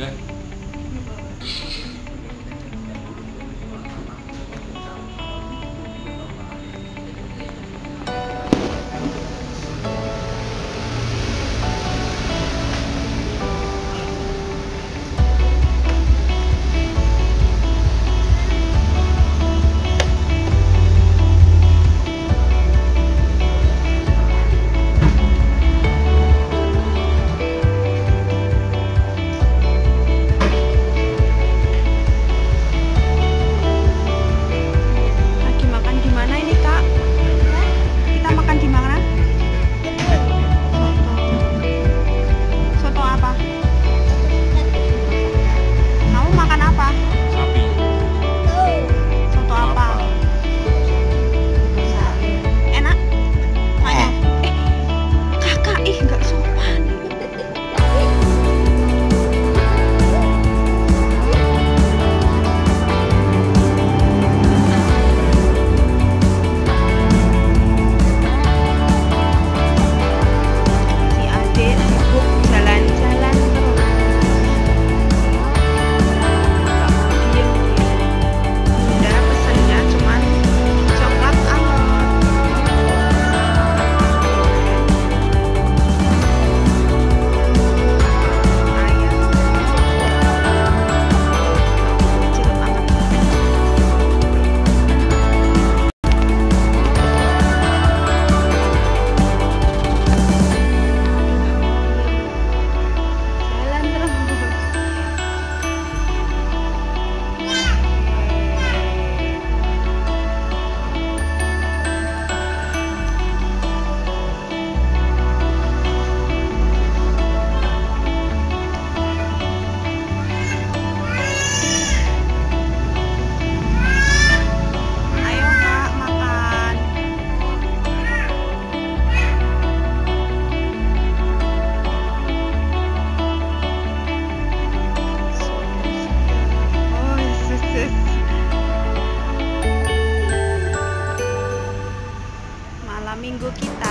对。minggu kita.